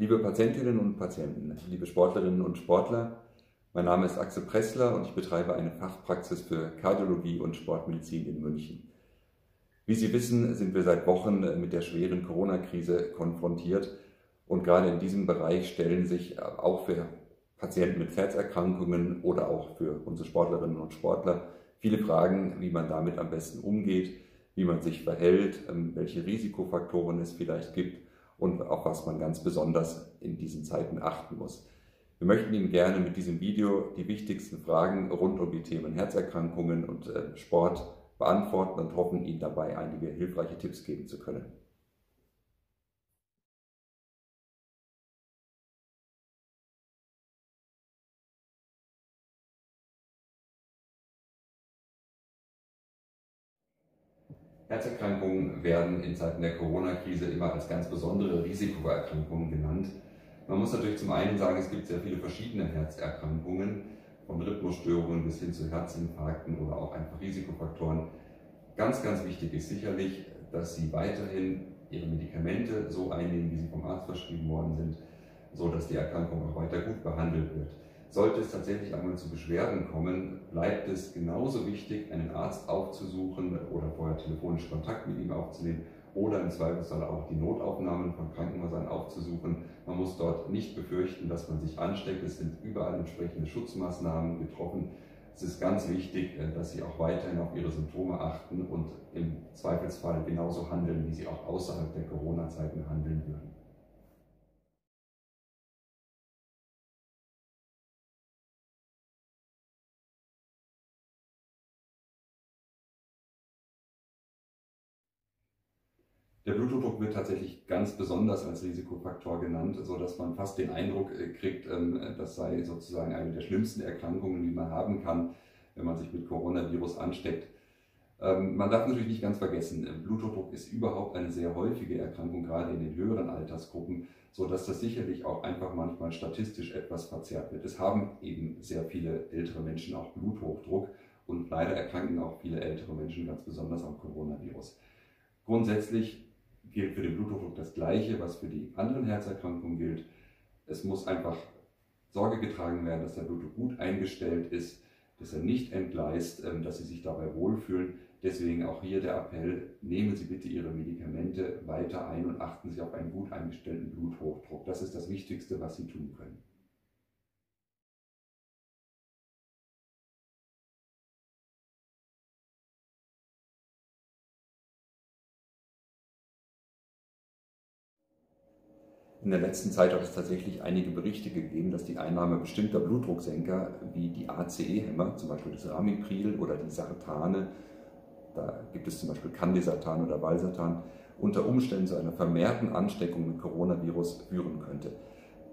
Liebe Patientinnen und Patienten, liebe Sportlerinnen und Sportler, mein Name ist Axel Pressler und ich betreibe eine Fachpraxis für Kardiologie und Sportmedizin in München. Wie Sie wissen, sind wir seit Wochen mit der schweren Corona-Krise konfrontiert und gerade in diesem Bereich stellen sich auch für Patienten mit Herzerkrankungen oder auch für unsere Sportlerinnen und Sportler viele Fragen, wie man damit am besten umgeht, wie man sich verhält, welche Risikofaktoren es vielleicht gibt und auf was man ganz besonders in diesen Zeiten achten muss. Wir möchten Ihnen gerne mit diesem Video die wichtigsten Fragen rund um die Themen Herzerkrankungen und äh, Sport beantworten und hoffen, Ihnen dabei einige hilfreiche Tipps geben zu können. Herzerkrankungen werden in Zeiten der Corona-Krise immer als ganz besondere Risikoerkrankungen genannt. Man muss natürlich zum einen sagen, es gibt sehr viele verschiedene Herzerkrankungen, von Rhythmusstörungen bis hin zu Herzinfarkten oder auch einfach Risikofaktoren. Ganz, ganz wichtig ist sicherlich, dass Sie weiterhin Ihre Medikamente so einnehmen, wie sie vom Arzt verschrieben worden sind, so dass die Erkrankung auch weiter gut behandelt wird. Sollte es tatsächlich einmal zu Beschwerden kommen, bleibt es genauso wichtig, einen Arzt aufzusuchen oder vorher telefonisch Kontakt mit ihm aufzunehmen oder im Zweifelsfall auch die Notaufnahmen von Krankenhäusern aufzusuchen. Man muss dort nicht befürchten, dass man sich ansteckt. Es sind überall entsprechende Schutzmaßnahmen getroffen. Es ist ganz wichtig, äh, dass Sie auch weiterhin auf Ihre Symptome achten und im Zweifelsfall genauso handeln, wie Sie auch außerhalb der Corona-Zeiten handeln würden. Der Bluthochdruck wird tatsächlich ganz besonders als Risikofaktor genannt, sodass man fast den Eindruck äh, kriegt, ähm, das sei sozusagen eine der schlimmsten Erkrankungen, die man haben kann, wenn man sich mit Coronavirus ansteckt. Ähm, man darf natürlich nicht ganz vergessen, äh, Bluthochdruck ist überhaupt eine sehr häufige Erkrankung, gerade in den höheren Altersgruppen, sodass das sicherlich auch einfach manchmal statistisch etwas verzerrt wird. Es haben eben sehr viele ältere Menschen auch Bluthochdruck und leider erkranken auch viele ältere Menschen ganz besonders am Coronavirus. Grundsätzlich gilt für den Bluthochdruck das Gleiche, was für die anderen Herzerkrankungen gilt. Es muss einfach Sorge getragen werden, dass der Blutdruck gut eingestellt ist, dass er nicht entgleist, ähm, dass Sie sich dabei wohlfühlen. Deswegen auch hier der Appell, nehmen Sie bitte Ihre Medikamente weiter ein und achten Sie auf einen gut eingestellten Bluthochdruck. Das ist das Wichtigste, was Sie tun können. In der letzten Zeit hat es tatsächlich einige Berichte gegeben, dass die Einnahme bestimmter Blutdrucksenker wie die ACE-Hämmer, zum Beispiel das Ramipril oder die Sartane, da gibt es zum Beispiel Candesartan oder Valsartan, unter Umständen zu einer vermehrten Ansteckung mit Coronavirus führen könnte.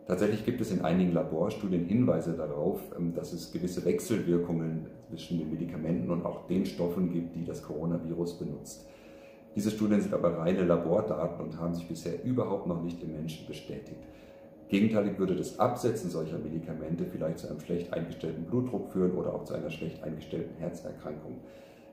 Tatsächlich gibt es in einigen Laborstudien Hinweise darauf, ähm, dass es gewisse Wechselwirkungen zwischen den Medikamenten und auch den Stoffen gibt, die das Coronavirus benutzt. Diese Studien sind aber reine Labordaten und haben sich bisher überhaupt noch nicht im Menschen bestätigt. Gegenteilig würde das Absetzen solcher Medikamente vielleicht zu einem schlecht eingestellten Blutdruck führen oder auch zu einer schlecht eingestellten Herzerkrankung.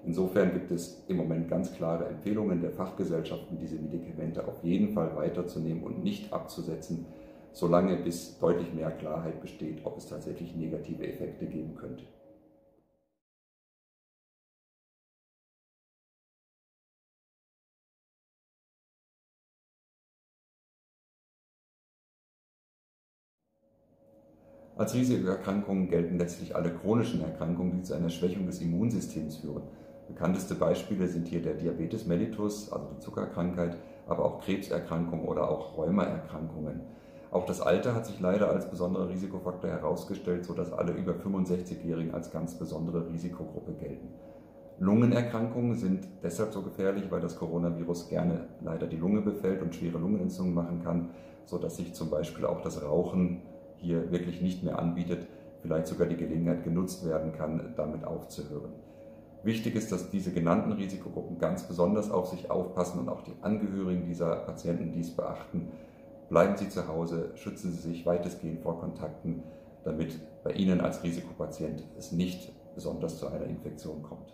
Insofern gibt es im Moment ganz klare Empfehlungen der Fachgesellschaften, diese Medikamente auf jeden Fall weiterzunehmen und nicht abzusetzen, solange bis deutlich mehr Klarheit besteht, ob es tatsächlich negative Effekte geben könnte. Als Risikoerkrankungen gelten letztlich alle chronischen Erkrankungen, die zu einer Schwächung des Immunsystems führen. Bekannteste Beispiele sind hier der Diabetes mellitus, also die Zuckerkrankheit, aber auch Krebserkrankungen oder auch Rheumaerkrankungen. Auch das Alter hat sich leider als besonderer Risikofaktor herausgestellt, sodass alle über 65-Jährigen als ganz besondere Risikogruppe gelten. Lungenerkrankungen sind deshalb so gefährlich, weil das Coronavirus gerne leider die Lunge befällt und schwere Lungenentzündungen machen kann, sodass sich zum Beispiel auch das Rauchen hier wirklich nicht mehr anbietet, vielleicht sogar die Gelegenheit genutzt werden kann, damit aufzuhören. Wichtig ist, dass diese genannten Risikogruppen ganz besonders auf sich aufpassen und auch die Angehörigen dieser Patienten dies beachten. Bleiben Sie zu Hause, schützen Sie sich weitestgehend vor Kontakten, damit bei Ihnen als Risikopatient es nicht besonders zu einer Infektion kommt.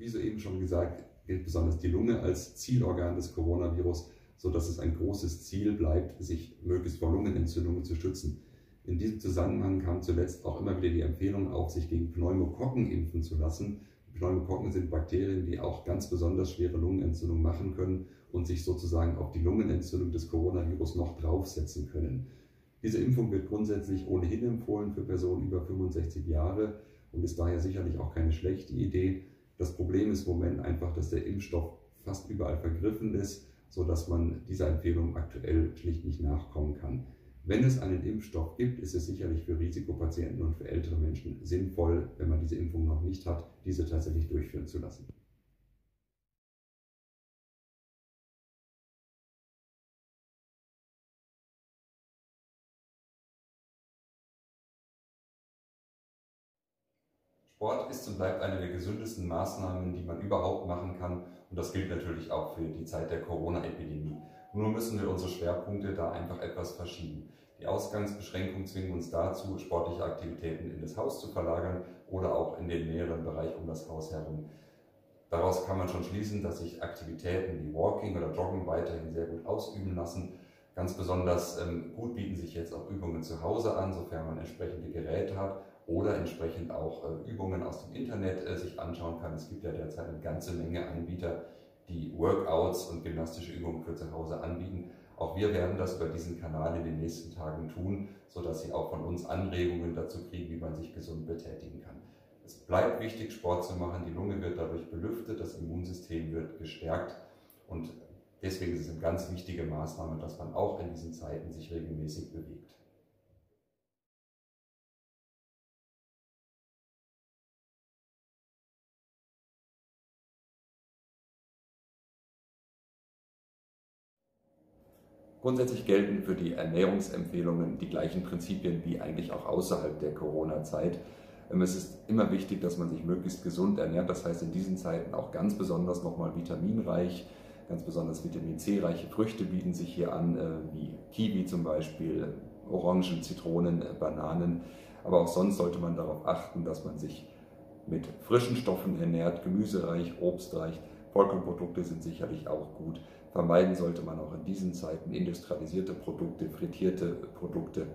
Wie soeben schon gesagt, gilt besonders die Lunge als Zielorgan des Coronavirus, sodass es ein großes Ziel bleibt, sich möglichst vor Lungenentzündungen zu schützen. In diesem Zusammenhang kam zuletzt auch immer wieder die Empfehlung auf, sich gegen Pneumokokken impfen zu lassen. Pneumokokken sind Bakterien, die auch ganz besonders schwere Lungenentzündungen machen können und sich sozusagen auf die Lungenentzündung des Coronavirus noch draufsetzen können. Diese Impfung wird grundsätzlich ohnehin empfohlen für Personen über 65 Jahre und ist daher sicherlich auch keine schlechte Idee. Das Problem ist im Moment einfach, dass der Impfstoff fast überall vergriffen ist, sodass man dieser Empfehlung aktuell schlicht nicht nachkommen kann. Wenn es einen Impfstoff gibt, ist es sicherlich für Risikopatienten und für ältere Menschen sinnvoll, wenn man diese Impfung noch nicht hat, diese tatsächlich durchführen zu lassen. Sport ist und bleibt eine der gesündesten Maßnahmen, die man überhaupt machen kann. Und das gilt natürlich auch für die Zeit der Corona-Epidemie. Nur müssen wir unsere Schwerpunkte da einfach etwas verschieben. Die Ausgangsbeschränkungen zwingen uns dazu, sportliche Aktivitäten in das Haus zu verlagern oder auch in den näheren Bereich um das Haus herum. Daraus kann man schon schließen, dass sich Aktivitäten wie Walking oder Joggen weiterhin sehr gut ausüben lassen. Ganz besonders ähm, gut bieten sich jetzt auch Übungen zu Hause an, sofern man entsprechende Geräte hat oder entsprechend auch äh, Übungen aus dem Internet äh, sich anschauen kann. Es gibt ja derzeit eine ganze Menge Anbieter, die Workouts und gymnastische Übungen für zu Hause anbieten. Auch wir werden das über diesen Kanal in den nächsten Tagen tun, sodass Sie auch von uns Anregungen dazu kriegen, wie man sich gesund betätigen kann. Es bleibt wichtig, Sport zu machen. Die Lunge wird dadurch belüftet, das Immunsystem wird gestärkt und deswegen ist es eine ganz wichtige Maßnahme, dass man auch in diesen Zeiten sich regelmäßig bewegt. Grundsätzlich gelten für die Ernährungsempfehlungen die gleichen Prinzipien wie eigentlich auch außerhalb der Corona-Zeit. Ähm, es ist immer wichtig, dass man sich möglichst gesund ernährt. Das heißt in diesen Zeiten auch ganz besonders nochmal vitaminreich, ganz besonders Vitamin C-reiche Früchte bieten sich hier an, äh, wie Kiwi zum Beispiel, Orangen, Zitronen, äh, Bananen. Aber auch sonst sollte man darauf achten, dass man sich mit frischen Stoffen ernährt, gemüsereich, obstreich. Vollkornprodukte sind sicherlich auch gut. Vermeiden sollte man auch in diesen Zeiten industrialisierte Produkte, frittierte Produkte,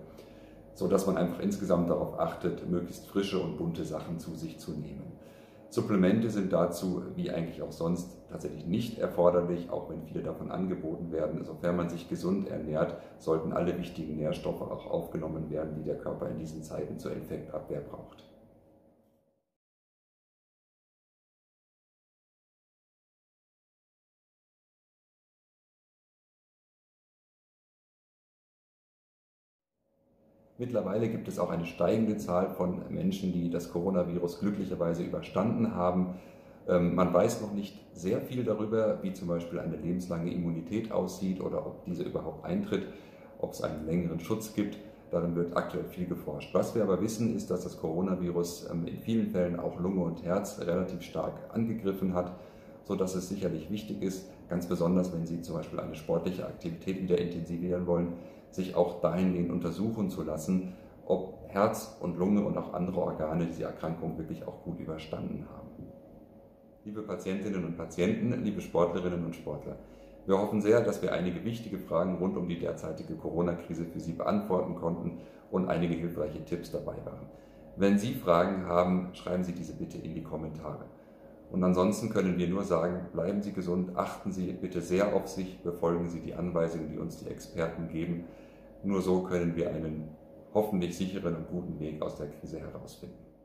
sodass man einfach insgesamt darauf achtet, möglichst frische und bunte Sachen zu sich zu nehmen. Supplemente sind dazu, wie eigentlich auch sonst, tatsächlich nicht erforderlich, auch wenn viele davon angeboten werden. Sofern man sich gesund ernährt, sollten alle wichtigen Nährstoffe auch aufgenommen werden, die der Körper in diesen Zeiten zur Infektabwehr braucht. Mittlerweile gibt es auch eine steigende Zahl von Menschen, die das Coronavirus glücklicherweise überstanden haben. Ähm, man weiß noch nicht sehr viel darüber, wie zum Beispiel eine lebenslange Immunität aussieht oder ob diese überhaupt eintritt, ob es einen längeren Schutz gibt. Darin wird aktuell viel geforscht. Was wir aber wissen, ist, dass das Coronavirus ähm, in vielen Fällen auch Lunge und Herz relativ stark angegriffen hat, sodass es sicherlich wichtig ist, ganz besonders wenn Sie zum Beispiel eine sportliche Aktivität wieder intensivieren wollen, sich auch dahingehend untersuchen zu lassen, ob Herz und Lunge und auch andere Organe diese Erkrankung wirklich auch gut überstanden haben. Liebe Patientinnen und Patienten, liebe Sportlerinnen und Sportler, wir hoffen sehr, dass wir einige wichtige Fragen rund um die derzeitige Corona-Krise für Sie beantworten konnten und einige hilfreiche Tipps dabei waren. Wenn Sie Fragen haben, schreiben Sie diese bitte in die Kommentare. Und ansonsten können wir nur sagen, bleiben Sie gesund, achten Sie bitte sehr auf sich, befolgen Sie die Anweisungen, die uns die Experten geben. Nur so können wir einen hoffentlich sicheren und guten Weg aus der Krise herausfinden.